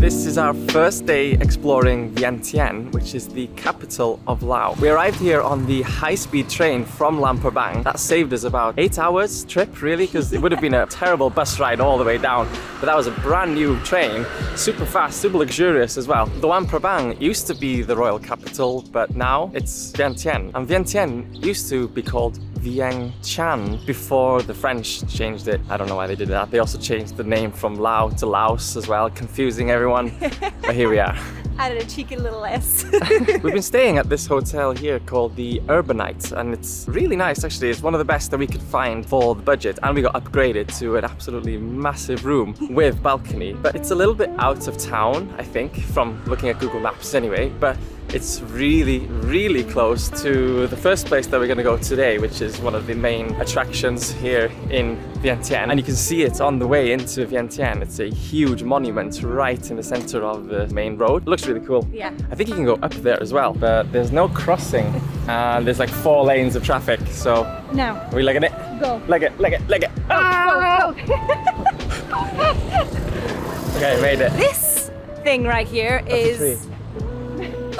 This is our first day exploring Vientiane, which is the capital of Laos. We arrived here on the high-speed train from Luang Prabang. That saved us about eight hours trip, really, because it would have been a terrible bus ride all the way down. But that was a brand new train, super fast, super luxurious as well. The Luang Prabang used to be the royal capital, but now it's Vientiane. And Vientiane used to be called Vientiane before the French changed it. I don't know why they did that. They also changed the name from Lao to Laos as well, confusing everyone. but here we are. Added a cheeky little S. We've been staying at this hotel here called the Urbanite and it's really nice actually. It's one of the best that we could find for the budget and we got upgraded to an absolutely massive room with balcony. But it's a little bit out of town, I think, from looking at Google Maps anyway. But it's really, really close to the first place that we're going to go today, which is one of the main attractions here in Vientiane. And you can see it on the way into Vientiane. It's a huge monument right in the center of the main road. It looks really cool. Yeah. I think you can go up there as well, but there's no crossing. and there's like four lanes of traffic, so now. Are we legging it? Go. Leg it, leg it, leg it. Go, ah! go. okay, made it. This thing right here is.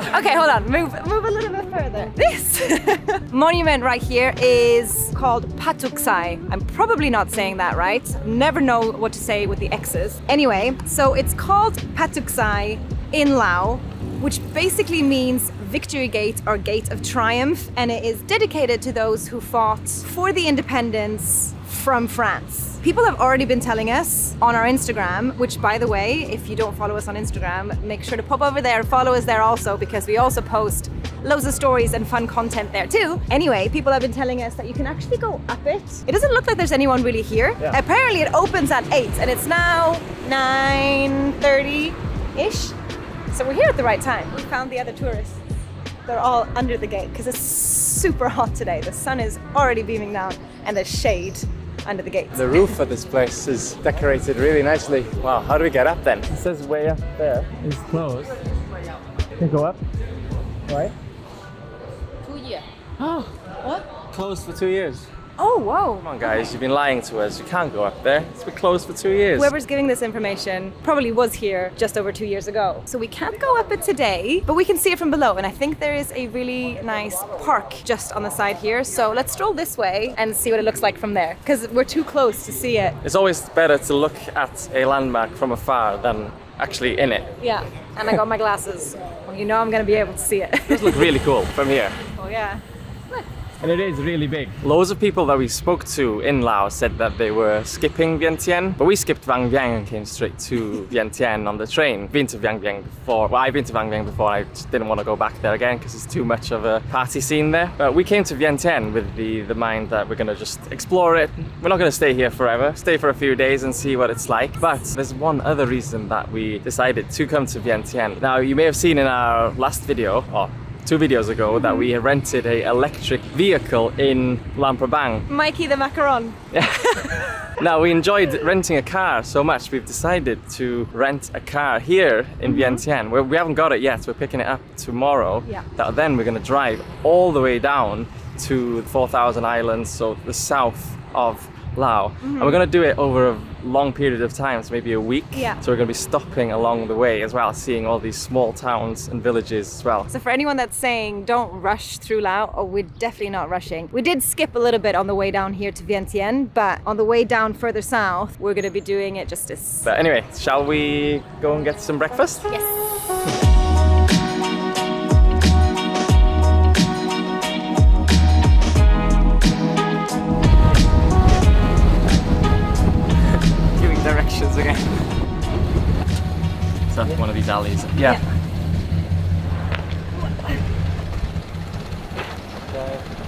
Okay, hold on. Move, move a little bit further. This monument right here is called Patuxay. I'm probably not saying that right. Never know what to say with the X's. Anyway, so it's called Patuxay in Lao, which basically means Victory Gate or Gate of Triumph, and it is dedicated to those who fought for the independence from France. People have already been telling us on our Instagram, which by the way, if you don't follow us on Instagram, make sure to pop over there and follow us there also because we also post loads of stories and fun content there too. Anyway, people have been telling us that you can actually go up it. It doesn't look like there's anyone really here. Yeah. Apparently it opens at 8 and it's now 9.30-ish. So we're here at the right time. We found the other tourists. They're all under the gate because it's super hot today. The sun is already beaming down and there's shade under the gate. The roof of this place is decorated really nicely. Wow, how do we get up then? It says way up there. It's closed. Can you go up? Right? Two year. Oh, What? closed for two years. Oh, whoa. Come on guys, you've been lying to us. You can't go up there. It's been closed for two years. Whoever's giving this information probably was here just over two years ago. So we can't go up it today, but we can see it from below. And I think there is a really nice park just on the side here. So let's stroll this way and see what it looks like from there. Because we're too close to see it. It's always better to look at a landmark from afar than actually in it. Yeah. And I got my glasses. Well, you know I'm going to be able to see it. It does look really cool from here. oh, yeah. And it is really big. Loads of people that we spoke to in Laos said that they were skipping Vientiane, but we skipped Vang Vieng and came straight to Vientiane on the train. Been to Vang Vieng before. Well, I've been to Vang Vieng before. I just didn't want to go back there again because it's too much of a party scene there. But we came to Vientiane with the, the mind that we're going to just explore it. We're not going to stay here forever. Stay for a few days and see what it's like. But there's one other reason that we decided to come to Vientiane. Now, you may have seen in our last video, or two videos ago that we rented a electric vehicle in Luang Prabang. Mikey the macaron. Now we enjoyed renting a car so much we've decided to rent a car here in mm-hmm. Vientiane. Well, we haven't got it yet. We're picking it up tomorrow. Yeah. That then we're going to drive all the way down to the 4,000 Islands, so the south of Laos. And we're mm-hmm. going to do it over a long period of time, so maybe a week. Yeah. So we're going to be stopping along the way as well, seeing all these small towns and villages as well. So for anyone that's saying don't rush through Lao, oh, we're definitely not rushing. We did skip a little bit on the way down here to Vientiane, but on the way down further south, we're going to be doing it justice. But anyway, shall we go and get some breakfast? Yes. alleys. Yeah.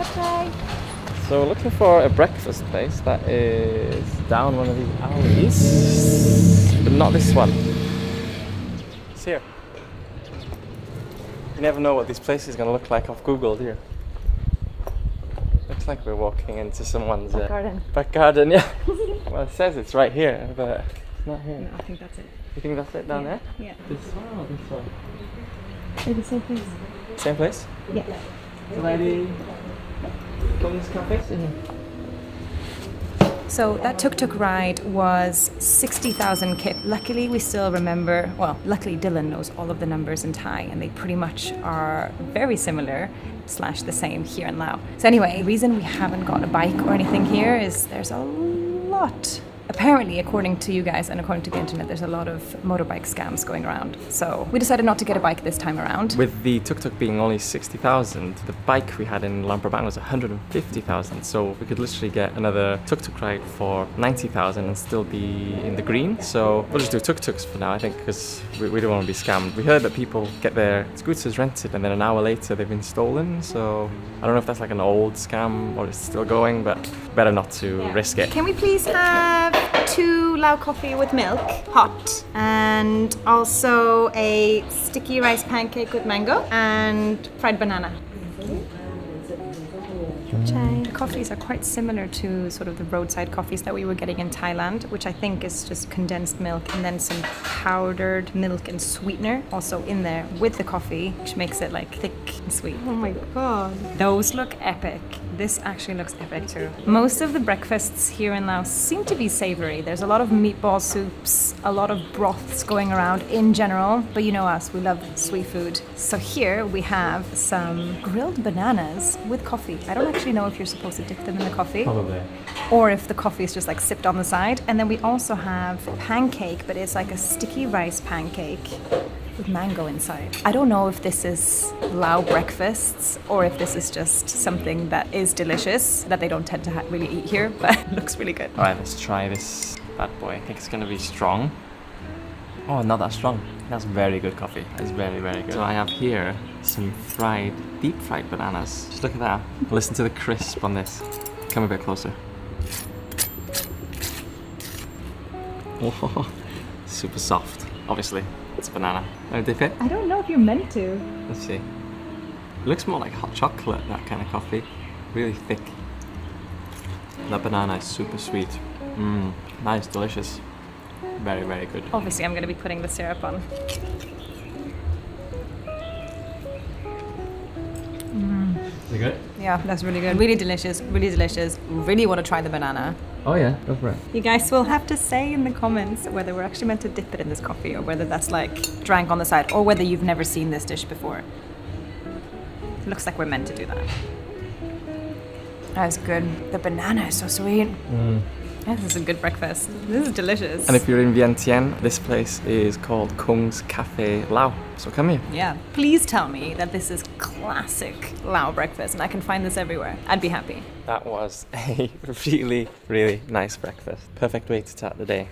Okay. So we're looking for a breakfast place that is down one of these alleys, but not this one. It's here. You never know what this place is going to look like off Google, do you? Looks like we're walking into someone's uh, Garden. back garden, yeah. well, it says it's right here, but it's not here. I think that's it. You think that's it down there? Yeah. This one or this one? They're the same place. Same place? Yeah. The lady from this cafe? Mm-hmm. So that tuk tuk ride was 60,000 kip. Luckily, we still remember, well, luckily Dylan knows all of the numbers in Thai and they pretty much are very similar slash the same here in Laos. So anyway, the reason we haven't got a bike or anything here is there's a lot apparently, according to you guys and according to the internet, there's a lot of motorbike scams going around. So we decided not to get a bike this time around. With the tuk tuk being only 60,000, the bike we had in Luang Prabang was 150,000. So we could literally get another tuk tuk ride for 90,000 and still be in the green. So we'll just do tuk tuks for now, I think, because we, we don't want to be scammed. We heard that people get their scooters rented and then an hour later they've been stolen. So I don't know if that's like an old scam or it's still going, but better not to risk it. Can we please have two Lao coffee with milk, hot, and also a sticky rice pancake with mango and fried banana. Chai. Coffees are quite similar to sort of the roadside coffees that we were getting in Thailand, which I think is just condensed milk and then some powdered milk and sweetener also in there with the coffee, which makes it like thick and sweet. Oh my god. Those look epic. This actually looks epic too. Most of the breakfasts here in Laos seem to be savory. There's a lot of meatball soups, a lot of broths going around in general, but you know us, we love sweet food. So here we have some grilled bananas with coffee. I don't actually know if you're supposed to dip them in the coffee. Probably. Or if the coffee is just like sipped on the side. And then we also have pancake, but it's like a sticky rice pancake with mango inside. I don't know if this is Lao breakfasts or if this is just something that is delicious that they don't tend to really eat here, but it looks really good. All right, let's try this bad boy. I think it's gonna be strong. Oh, not that strong. That's very good coffee. It's very, very good. So I have here some fried, deep fried bananas. Just look at that. Listen to the crisp on this. Come a bit closer. Oh, super soft, obviously. It's banana. Want to dip it? I don't know if you're meant to. Let's see. It looks more like hot chocolate, that kind of coffee. Really thick. That banana is super sweet. Mmm, nice, delicious. Very, very good. Obviously, I'm going to be putting the syrup on. Good? Yeah, that's really good. Really delicious, really delicious. Really want to try the banana. Oh yeah, go for it. You guys will have to say in the comments whether we're actually meant to dip it in this coffee or whether that's like drank on the side or whether you've never seen this dish before. It looks like we're meant to do that. That's good. The banana is so sweet. Mm. This is a good breakfast. This is delicious. And if you're in Vientiane, this place is called Kung's Cafe Lao. So come here. Yeah. Please tell me that this is classic Lao breakfast and I can find this everywhere. I'd be happy. That was a really, really nice breakfast. Perfect way to start the day.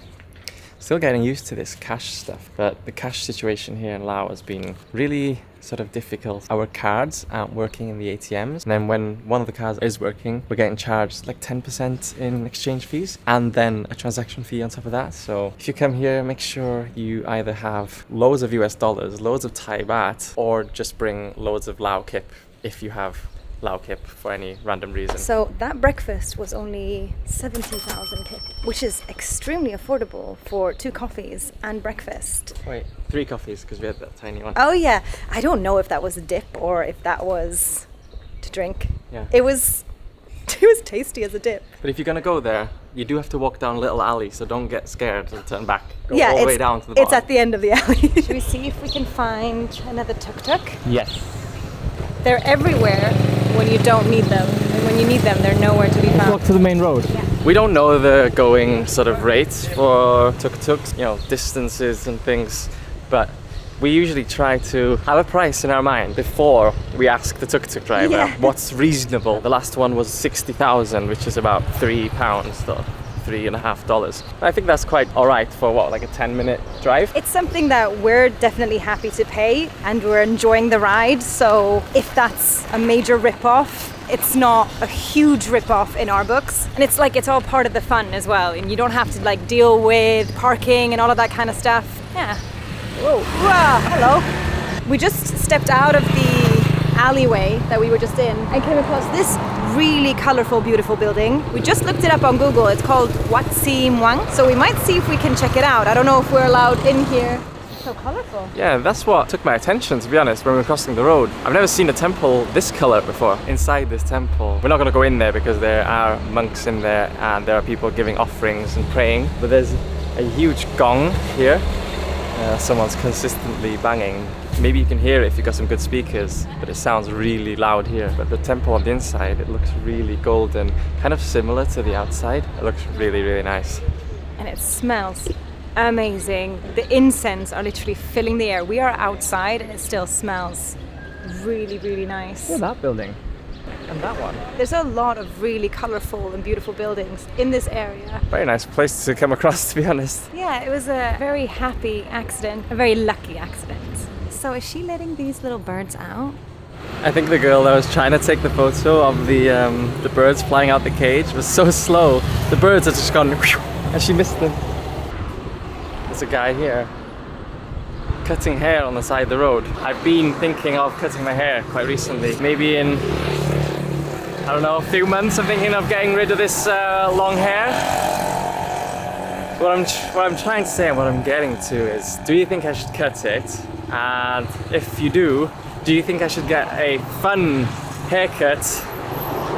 Still getting used to this cash stuff, but the cash situation here in Laos has been really sort of difficult. Our cards aren't working in the ATMs, and then when one of the cards is working, we're getting charged like 10% in exchange fees and then a transaction fee on top of that. So if you come here, make sure you either have loads of US dollars, loads of Thai baht, or just bring loads of Lao kip if you have Lao kip for any random reason. So that breakfast was only 70,000 kip, which is extremely affordable for two coffees and breakfast. Wait, three coffees because we had that tiny one. Oh yeah, I don't know if that was a dip or if that was to drink. Yeah. It was it was tasty as a dip. But if you're gonna go there, you do have to walk down a little alley, so don't get scared and turn back. Go yeah, all the way down to the bottom. It's at the end of the alley. Should we see if we can find another tuk-tuk? Yes. They're everywhere when you don't need them. And when you need them, they're nowhere to be found. Let's walk to the main road. Yeah. We don't know the going sort of rates for tuk-tuks, you know, distances and things, but we usually try to have a price in our mind before we ask the tuk-tuk driver yeah. what's reasonable. The last one was 60,000, which is about three pounds though three and a half dollars. I think that's quite all right for what, like a 10 minute drive? It's something that we're definitely happy to pay and we're enjoying the ride. So if that's a major rip off, it's not a huge rip off in our books. And it's like it's all part of the fun as well. And you don't have to like deal with parking and all of that kind of stuff. Yeah. Whoa. Hello. We just stepped out of the alleyway that we were just in and came across this really colorful, beautiful building. We just looked it up on Google. It's called Wat Si Muang. So we might see if we can check it out. I don't know if we're allowed in here. so colourful. Yeah, that's what took my attention, to be honest, when we were crossing the road. I've never seen a temple this colour before. Inside this temple, we're not going to go in there because there are monks in there and there are people giving offerings and praying. But there's a huge gong here. Uh, someone's consistently banging. Maybe you can hear it if you've got some good speakers, but it sounds really loud here. But the temple on the inside, it looks really golden, kind of similar to the outside. It looks really, really nice. And it smells amazing. The incense are literally filling the air. We are outside and it still smells really, really nice. Look at that building. And that one. There's a lot of really colourful and beautiful buildings in this area. Very nice place to come across, to be honest. Yeah, it was a very happy accident, a very lucky accident. So is she letting these little birds out? I think the girl that was trying to take the photo of the um, the birds flying out the cage was so slow. The birds had just gone and she missed them. There's a guy here cutting hair on the side of the road. I've been thinking of cutting my hair quite recently. Maybe in, I don't know, a few months I'm thinking of getting rid of this uh, long hair. What I'm, what I'm trying to say and what I'm getting to is, do you think I should cut it? And if you do, do you think I should get a fun haircut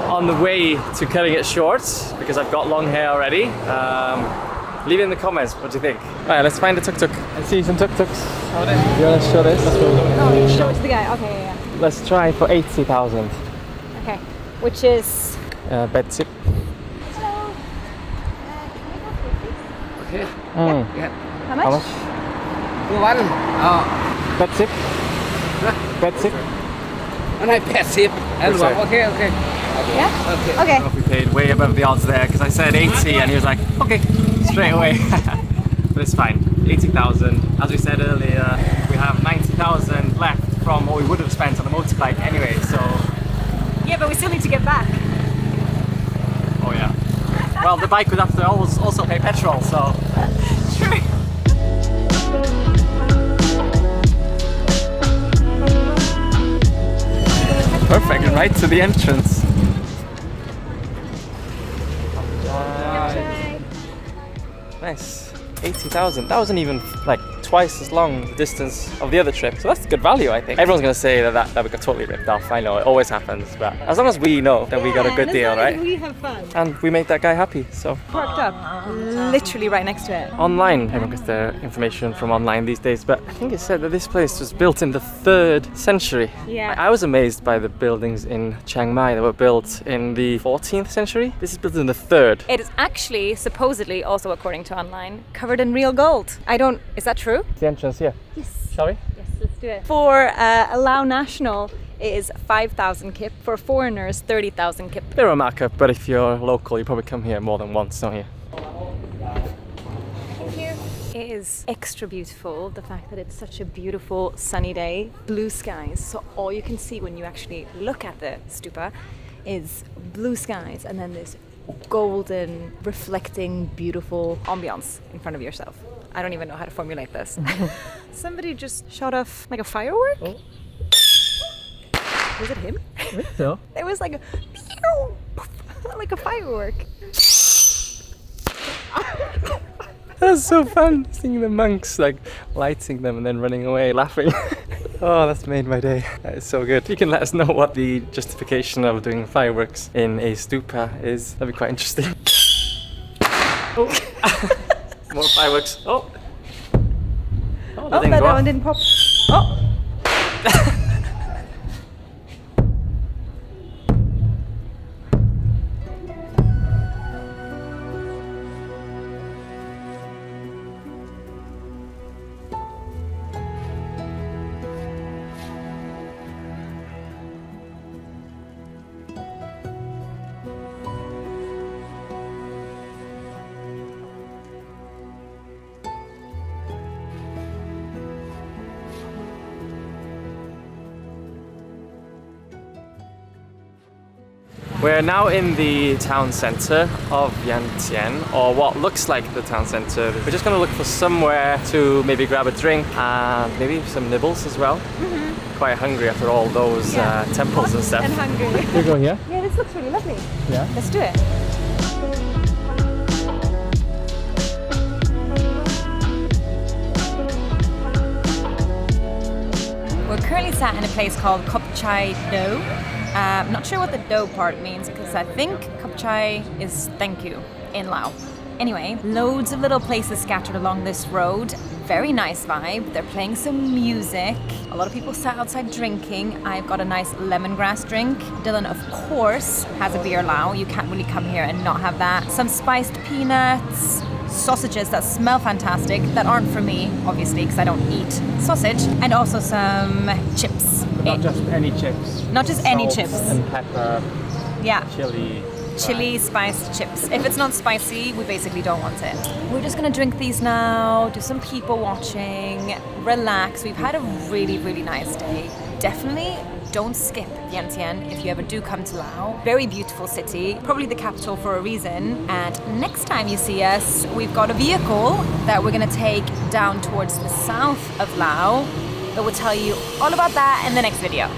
on the way to cutting it short? Because I've got long hair already. Um, leave it in the comments, what do you think? Alright, let's find a tuk-tuk. I see some tuk-tuks. You wanna show this? Let's go. Oh, show it to the guy. Okay, yeah, yeah. Let's try for 80,000. Okay, which is. Uh, bed sit. Hello. Okay. Mm. Yeah. How much? How much? Two one. Oh, Bed sit. Bed sit. and I pass it. And Sorry. one. Okay, okay. Yeah? Okay. Okay. We paid way above the odds there because I said 80 ah, and he was like, okay, straight away. but it's fine. 80,000. As we said earlier, we have 90,000 left from what we would have spent on the motorbike anyway, so Yeah, but we still need to get back. oh yeah. Well, the bike would have to also pay petrol, so perfect, right to the entrance. Nice. 80,000. That wasn't even like twice as long the distance of the other trip. So that's good value, I think. Everyone's going to say that, that, that we got totally ripped off. I know, it always happens. But as long as we know that we got a good deal, right? We have fun. And we make that guy happy. So Parked up, literally right next to it. online, everyone gets their information from online these days. But I think it said that this place was built in the third century. Yeah. I, I was amazed by the buildings in Chiang Mai that were built in the 14th century. This is built in the third. It is actually, supposedly, also according to online, covered in real gold. I don't. Is that true? The entrance here. Yes. Shall we? Yes, let's do it. For uh, a Lao national, it is 5,000 kip. For foreigners, 30,000 kip. They're a markup, but if you're local, you probably come here more than once, don't you. It is extra beautiful, the fact that it's such a beautiful sunny day, blue skies. So all you can see when you actually look at the stupa is blue skies and then this golden, reflecting, beautiful ambiance in front of yourself. I don't even know how to formulate this. Somebody just shot off like a firework. Oh. Was it him? So. It was like a pew, like a firework. That's so fun seeing the monks like lighting them and then running away laughing. oh, that's made my day. That is so good. You can let us know what the justification of doing fireworks in a stupa is. That'd be quite interesting. oh. More fireworks. Oh. Oh, oh that Oh, didn't that one didn't pop. Oh. We're now in the town centre of Vientiane, or what looks like the town centre. We're just going to look for somewhere to maybe grab a drink and maybe some nibbles as well. Quite hungry after all those. Yeah. uh, temples and stuff. And hungry. We go here? yeah, this looks really lovely. Yeah. Let's do it. Sat in a place called Khop Chai Deu. Uh, I'm not sure what the do part means because I think Kop Chai is thank you in Lao. Anyway, loads of little places scattered along this road. Very nice vibe. They're playing some music. A lot of people sat outside drinking. I've got a nice lemongrass drink. Dylan, of course, has a beer lao. You can't really come here and not have that. Some spiced peanuts, sausages that smell fantastic, that aren't for me, obviously, because I don't eat sausage, and also some chips. Not just any chips. Not just any Salt chips. And pepper, Yeah. chili. chili spiced chips. If it's not spicy, we basically don't want it. We're just gonna drink these now, do some people watching, relax. We've had a really, really nice day. Definitely don't skip Vientiane if you ever do come to Laos. Very beautiful city, probably the capital for a reason. And next time you see us, we've got a vehicle that we're gonna take down towards the south of Laos. But we'll tell you all about that in the next video.